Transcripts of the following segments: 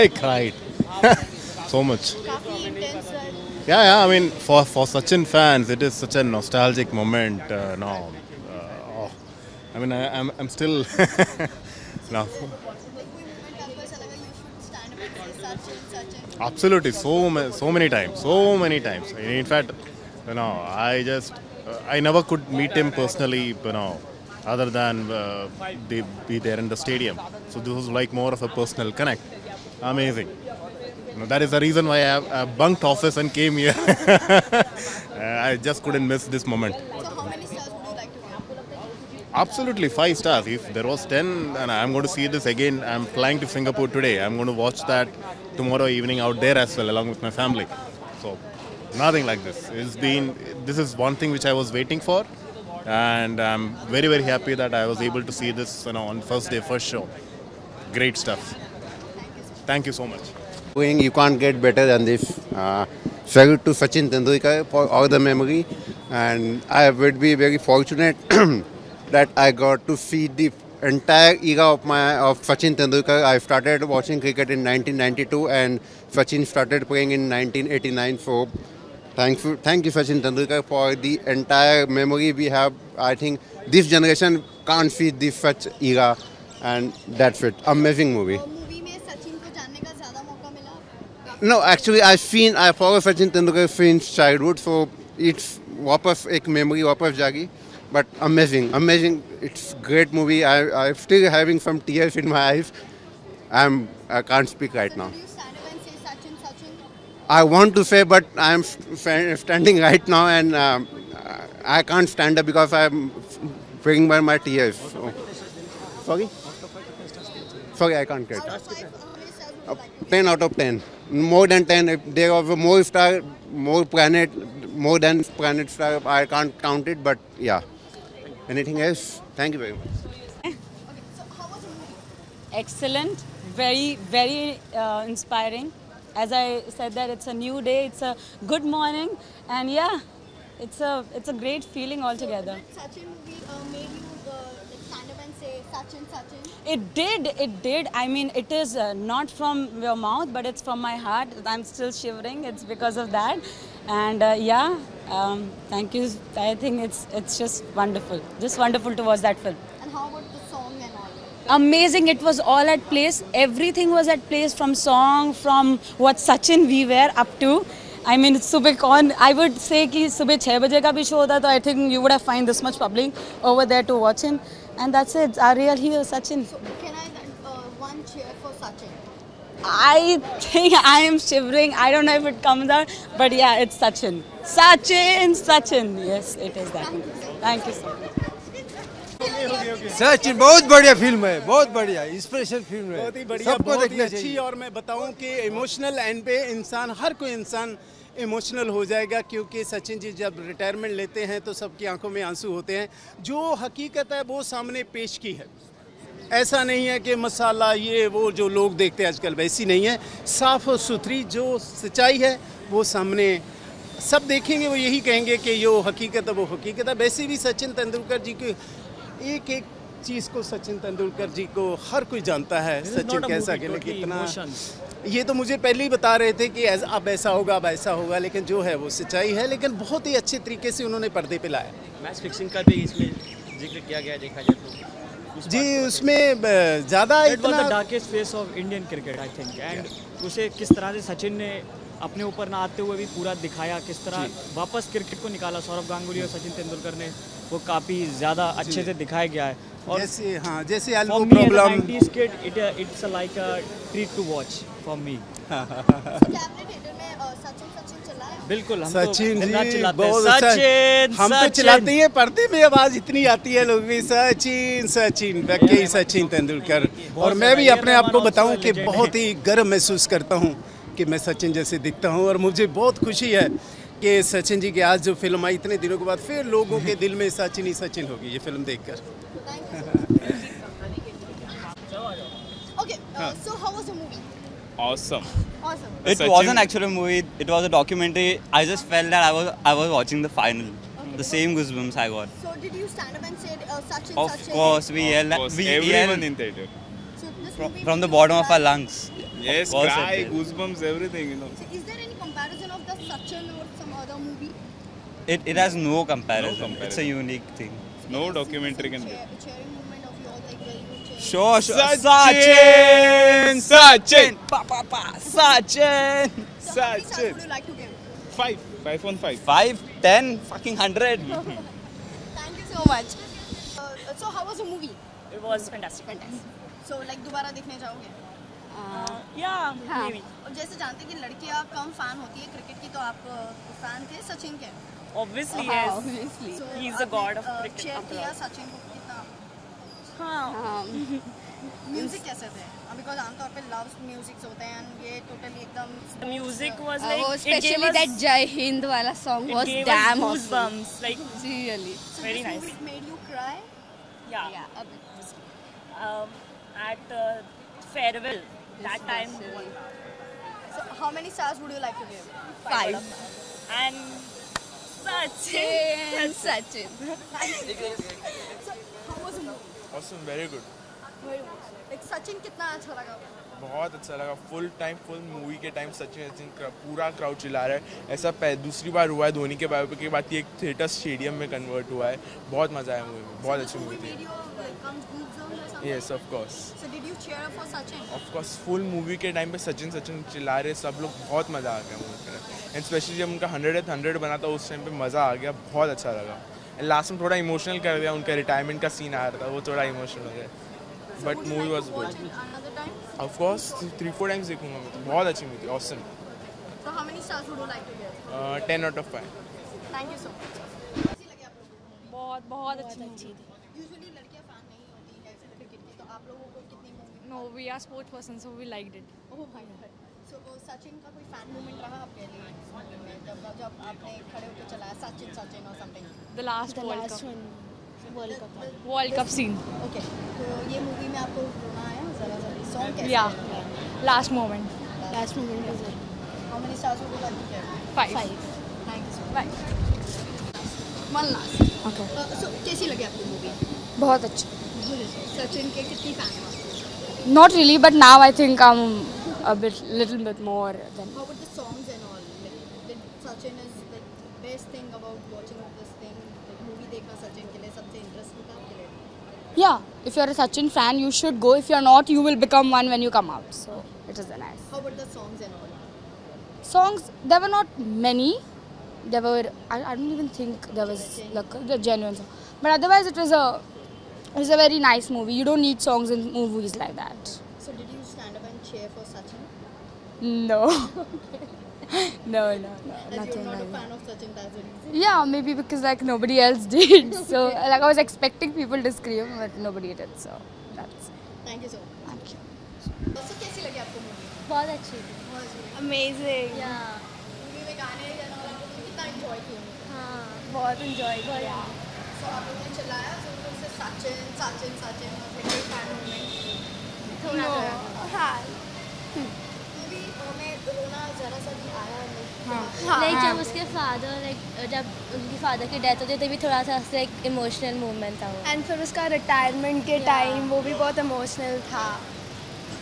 I cried. so much. Yeah, yeah. I mean, for for Sachin fans, it is such a nostalgic moment uh, now. Uh, oh. I mean, I, am I'm, I'm still. no. Absolutely, so ma so many times, so many times. In fact, you know, I just uh, I never could meet him personally, you know, other than uh, they be there in the stadium. So this was like more of a personal connect. Amazing. You know, that is the reason why I, I bunked office and came here. Uh, I just couldn't miss this moment. So how many stars would you like to give? Absolutely, five stars. If there was ten, and I'm going to see this again. I'm flying to Singapore today. I'm going to watch that tomorrow evening out there as well, along with my family. So, nothing like this. It's been. This is one thing which I was waiting for, and I'm very very happy that I was able to see this, you know, on first day, first show. Great stuff. Thank you so much. You can't get better than this. Uh, salute to Sachin Tendulkar for all the memory, and I would be very fortunate that I got to see the entire era of my of Sachin Tendulkar. I started watching cricket in 1992, and Sachin started playing in 1989. So, thank you, thank you, Sachin Tendulkar, for the entire memory we have. I think this generation can't see this such era, and that's it. Amazing movie. No, actually, I've seen, I follow Sachin Tendulkar since childhood, so it's वापस एक memory वापस जागी. But amazing, amazing. It's great movie. I, I'm still having some tears in my eyes. I'm, I can't speak right now. Would you stand up and say Sachin Sachin? I want to say, but I'm st- standing right now and um, I can't stand up because I'm bringing by my tears. So. Sorry? Sorry, I can't get. Out 10 out of 10. More than 10. If there are more star, more planet, more than planet star, I can't count it, but yeah. Anything else? Thank you very much. Okay, so how was the movie? excellent very very uh, inspiring as i said that it's a new day it's a good morning and yeah it's a it's a great feeling altogether Did Sachin Sachin? it did it did i mean it is uh, not from your mouth but it's from my heart i'm still shivering it's because of that and uh, yeah um, thank you i think it's it's just wonderful just wonderful to watch that film And how about the song and all? amazing it was all at place everything was at place from song from what sachin we were up to I mean, सुबह कौन I would say कि सुबह छः बजे का भी show होता तो I think you would have find this much public over there to watch him And that's it our real hero Sachin So can I uh, one cheer for Sachin? I think I am shivering I don't know if it comes out but yeah it's Sachin Sachin Sachin yes it is that thank you so much Sachin बहुत बढ़िया film है बहुत बढ़िया inspiration film है बहुत ही बढ़िया सबको देखना अच्छी चाहिए और मैं बताऊँ कि इमोशनल एंड पे इंसान हर कोई इंसान इमोशनल हो जाएगा क्योंकि सचिन जी जब रिटायरमेंट लेते हैं तो सबकी आँखों में आँसू होते हैं। जो हकीकत है, वो सामने पेश की है। ऐसा नहीं है कि मसाला, ये, वो जो लोग देखते हैं आजकल, वैसी नहीं है। साफ़ और सुथरी जो सच्चाई है, वो सामने सब देखेंगे, वो यही कहेंगे कि यो हकीकत है, वो हकीकत है। वैसे भी सचिन तेंदुलकर जी की एक एक चीज़ को सचिन तेंदुलकर जी को हर कोई जानता है। सचिन कैसा खेले कितना ये तो मुझे पहले ही बता रहे थे कि अब ऐसा होगा अब ऐसा होगा लेकिन जो है वो सच्चाई है लेकिन बहुत ही अच्छे तरीके से उन्होंने पर्दे पे लाया मैच फिक्सिंग का भी इसमें ज़िक्र किया गया देखा जाए तो। उस जी उसमें ज़्यादा इतना darkest phase of Indian cricket I think and उसे किस तरह से सचिन ने अपने ऊपर ना आते हुए भी पूरा दिखाया किस तरह वापस क्रिकेट को निकाला सौरभ गांगुली और सचिन तेंदुलकर ने वो काफ़ी ज़्यादा अच्छे से दिखाया गया है। और जैसे हाँ 90s kid it it's a like a treat to watch for me. कैमरे थिएटर में uh, सचिन सचिन चला है। बिल्कुल हम सचिन तो जी बहुत अच्छा। सचिन हम तो। चिल्लाते हैं पर्दे में आवाज़ इतनी आती है लोग भी। सचिन सचिन वाकई सचिन तेंदुलकर। और मैं भी अपने आप को बताऊँ कि बहुत ही। गर्व महसूस करता हूँ कि मैं सचिन जैसे दिखता हूँ। और मुझे बहुत खुशी है कि सचिन जी की आज जो फ़िल्म आई इतने दिनों के बाद फिर लोगों के दिल में सचिन ही सचिन होगी ये फ़िल्म देखकर। Okay, uh, so how was the movie? Awesome. Awesome. It Sachin- wasn't actually a movie. It was a documentary. I just felt that I was I was watching the final. The same goosebumps I got. So did you stand up and say uh, Sachin, Of Sachin? course, we Of yelled. course, We everyone yelled in theater. So this from, movie from the made you bottom of our lungs. Yes, course cry, it goosebumps, everything, you know. So is there any comparison of the Sachin or some other movie? It, it has no comparison. comparison. It's a unique thing. No documentary can cheer. Sure, sure. Sachin! Sachin! Pa, pa, pa. Sachin! So how many stars Sachin. would you like to give? Five. Five on five. Five, ten, fucking hundred. Thank you so much. Uh, so how was the movie? It was fantastic. Fantastic. So like दोबारा देखने जाओगे? अब जैसे जानते हैं कि लड़कियाँ कम fan होती है क्रिकेट की तो आप फ़ैन थे सचिन के Obviously, हाँ, yes. obviously. So, He's the आपने, god of uh, cricket cheer को कितना हाँ. म्यूज़िक कैसे थे बिकॉज़ आमतौर पे लव म्यूज़िक होते हैं and ये टोटली एकदम Uh, oh, it was gave damn us awesome. goosebumps. Like Really. so Very this nice. movie made you cry yeah. Yeah. a bit. Um, at uh, farewell that time. So how many stars would you like to give? Five. And Sachin. And Sachin. so how was the? Awesome, very good. अच्छा बहुत अच्छा लगा full time full movie के time Sachin Sachin पूरा crowd चिल्ला रहा है ऐसा दूसरी बार हुआ है धोनी के बाद ये थिएटर स्टेडियम में कन्वर्ट हुआ है बहुत मज़ा आया मूवी में बहुत अच्छी मूवी थी yes of course so did you cheer for Sachin? Of course full movie के टाइम पे सचिन सचिन चिल्ला रहे सब लोग बहुत मज़ा आ गया मूवी एंड स्पेशली जब उनका हंड्रेड हंड्रेड बना था उस टाइम पे मज़ा आ गया बहुत अच्छा लगा। एंड लास्ट में थोड़ा इमोशनल कर दिया उनका रिटायरमेंट का सीन आ रहा था वो थोड़ा इमोशनल हो गया। But movie was good of course three four times देखूँगा मैं तो। बहुत अच्छी movie awesome so how many stars would you like to give? Ten out of five thank you so much. कैसी लगी आप लोगों को बहुत बहुत अच्छी थी। लोगों को कितनी movie No, we are sport persons, so we liked it. Oh भाई भाई सो सचिन का कोई फ़ैन मूवमेंट रहा आपके लिए जब जब आपने खड़े होकर चलाया सचिन सचिन और something The last World last Cup. one. World Cup. World Cup scene. Okay तो ये मूवी में आपको रोना आया जरा जरा सॉन्ग कैसे. Last moment. Last moment was it. How many stars would you like to give Five. Thank you so much one last Okay. So कैसी लगी आपको मूवी बहुत अच्छा. सचिन के कितनी फैन हो Not really, but now I think I'm a bit, little bit more than. How about the songs and all? Like, did Sachin is like best thing about watching this thing? Like movie देखना सचिन के लिए सबसे interesting था आपके लिए? Yeah, if you're a Sachin fan, you should go. If you're not, you will become one when you come out. So it is nice. How about the songs and all? Songs, there were not many. There were, I, I don't even think there was like a genuine song. But otherwise, it was a, it was a very nice movie. You don't need songs in movies like that. So did you stand up and cheer for Sachin? No. no, no, no, As nothing you're not a like that. fan of Sachin, that's the reason. Yeah, maybe because like nobody else did. So like I was expecting people to scream, but nobody did. So that's. Thank you so much. Thank you. So कैसी लगी आपको movie? बहुत अच्छी थी. Amazing. Yeah. Movie में गाने and all आप लोगों ने कितना enjoy किया? हाँ बहुत enjoy किया. So आप लोगों ने चलाया so उनको से सचिन सचिन सचिन और फिर कोई fan movement? थोड़ा हाँ. मूवी में रोना जरा सा भी आया नहीं। लाइक जब उसके फादर लाइक जब उनकी फादर की डेथ होती है तभी थोड़ा सा लाइक इमोशनल मूवमेंट था एंड फिर उसका रिटायरमेंट के टाइम वो भी बहुत इमोशनल था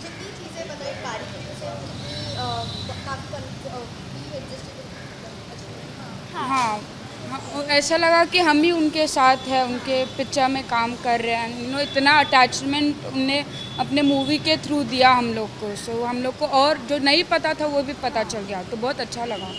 जितनी चीज़ें बताई बारीकी से काफ़ी हाँ हाँ, ऐसा लगा कि हम ही उनके साथ हैं उनके पिक्चर में काम कर रहे हैं। यू नो इतना अटैचमेंट उनने अपने मूवी के थ्रू दिया हम लोग को। सो so, हम लोग को और जो नहीं पता था वो भी पता चल गया। तो बहुत अच्छा लगा।